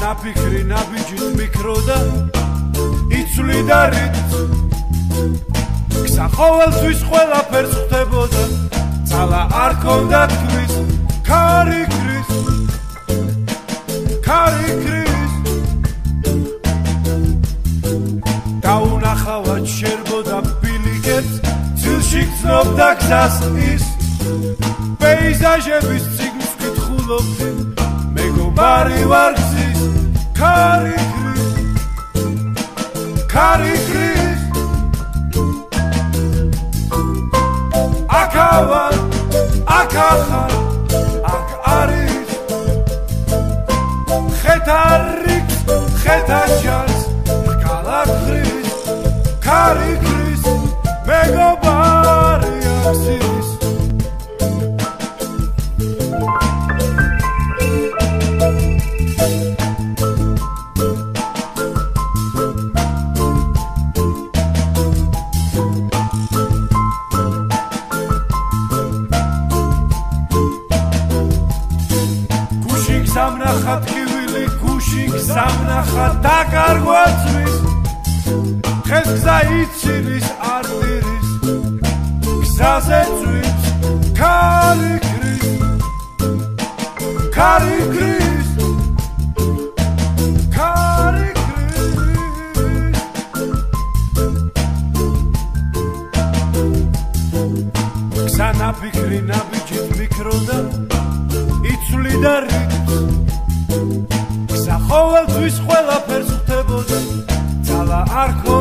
ნაფიქრი ნაბიჯით მიკროდა იცვლი და რით ქსა ყოველთვის ყველაფერს ხვდებოდა ძალა არ ქონდა თქვის ქარი ქრის ქარი ქრის. დაუნახავად შერბოდა გზნობდა გზას ის. პეიზაჟების ციგნს კითხულობდი მეგობარი ვარ გზის. ქარი ქრის ქარი ქრის აკავა აკახა აკ არის. ხეთარიქ ხეთაჯას სამნახა ტკივილი გუში სამნახა დაკარგვაცვის ხეს გზა იცილის არდირის გზაზე წვით ქარი ქრის ქარი ქრის ქარი ქრის გზა ნაფიქრი ნაბიჯით მიკროდა იცვლი ყველაფერს